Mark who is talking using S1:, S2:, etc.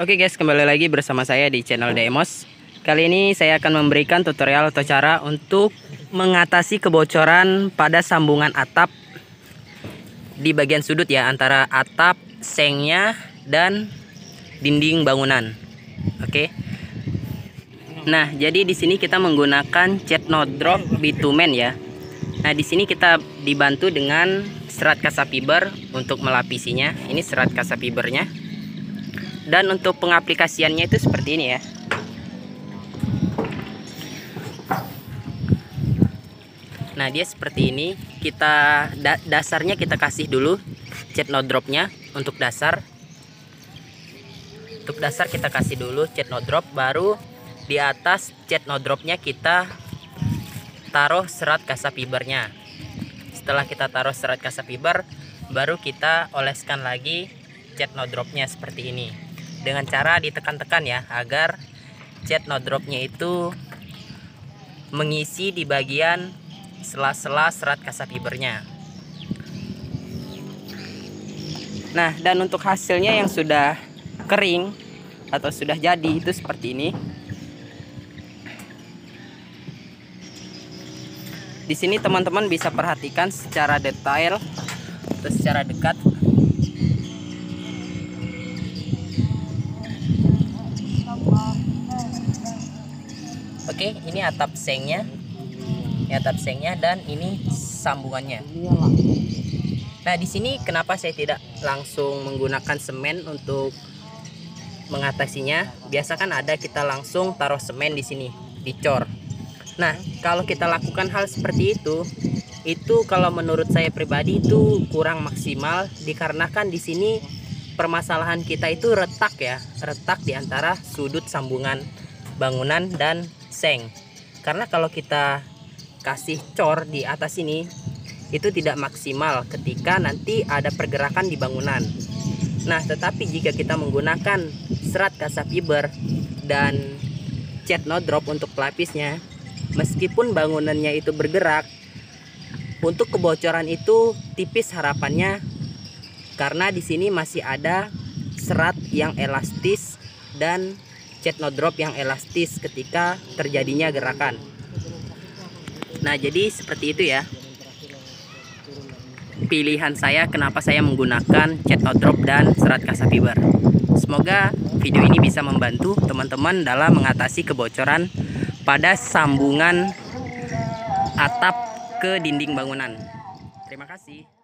S1: Oke guys, kembali lagi bersama saya di channel Demos. Kali ini saya akan memberikan tutorial atau cara untuk mengatasi kebocoran pada sambungan atap di bagian sudut ya antara atap, sengnya dan dinding bangunan. Oke. Nah, jadi di sini kita menggunakan cat no drop bitumen ya. Nah, di sini kita dibantu dengan serat kasa fiber untuk melapisinya. Ini serat kasa fibernya. Dan untuk pengaplikasiannya itu seperti ini ya. Nah, dia seperti ini. Kita da dasarnya kita kasih dulu cat no dropnya untuk dasar. Untuk dasar kita kasih dulu cat no drop baru di atas cat no dropnya kita taruh serat kasa fibernya setelah kita taruh serat kasa fiber baru kita oleskan lagi cat no dropnya seperti ini. Dengan cara ditekan-tekan ya agar cat no dropnya itu mengisi di bagian sela-sela serat kasa fibernya. Nah dan untuk hasilnya yang sudah kering atau sudah jadi itu seperti ini. Di sini teman-teman bisa perhatikan secara detail atau secara dekat oke ini atap sengnya. Ini atap sengnya dan ini sambungannya. Nah di sini kenapa saya tidak langsung menggunakan semen untuk mengatasinya? Biasa kan ada kita langsung taruh semen di sini dicor. Nah, kalau kita lakukan hal seperti itu, itu kalau menurut saya pribadi itu kurang maksimal dikarenakan di sini permasalahan kita itu retak ya, retak di antara sudut sambungan bangunan dan seng. Karena kalau kita kasih cor di atas ini itu tidak maksimal ketika nanti ada pergerakan di bangunan. Nah, tetapi jika kita menggunakan serat kasa fiber dan cat no drop untuk pelapisnya, meskipun bangunannya itu bergerak untuk kebocoran itu tipis harapannya karena di sini masih ada serat yang elastis dan cat no drop yang elastis ketika terjadinya gerakan nah jadi seperti itu ya pilihan saya kenapa saya menggunakan cat no drop dan serat kasa fiber semoga video ini bisa membantu teman-teman dalam mengatasi kebocoran pada sambungan atap ke dinding bangunan. Terima kasih.